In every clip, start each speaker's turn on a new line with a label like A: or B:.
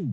A: Ooh.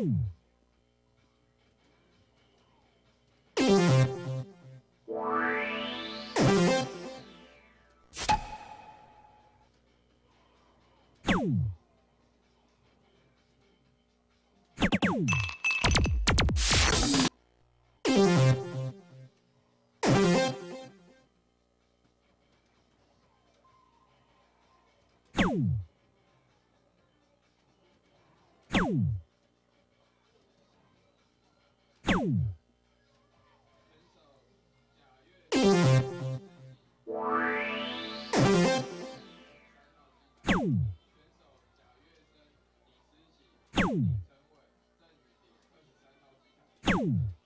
A: Boom. 选手贾跃升，李诗琪，陈
B: 伟，
A: 郑雨婷，二十三号机场。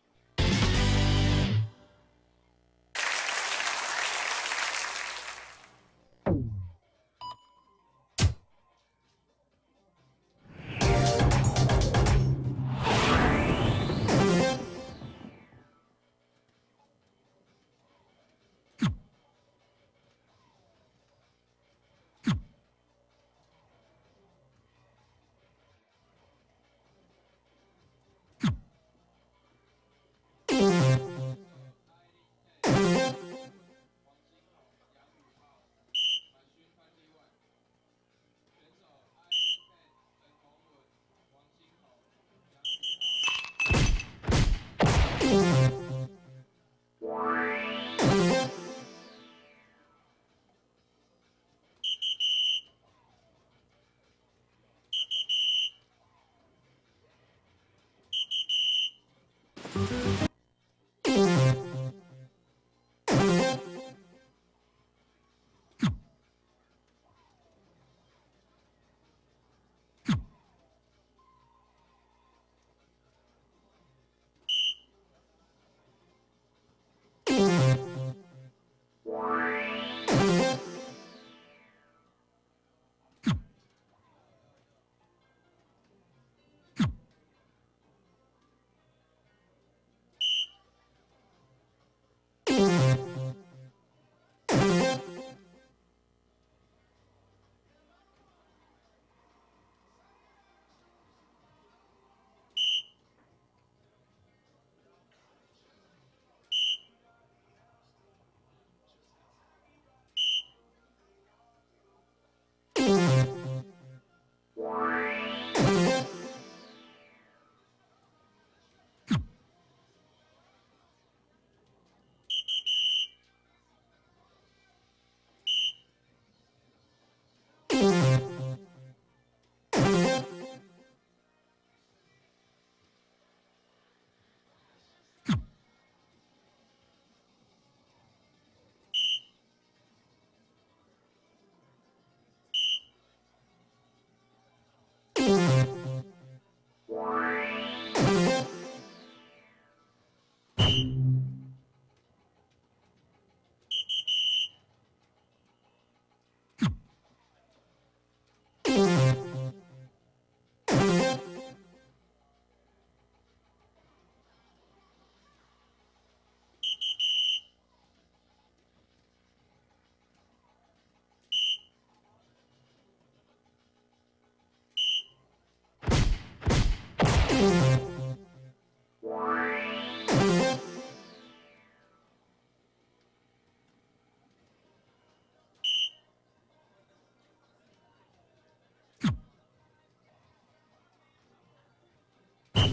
C: Thank you.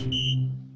C: Thank you.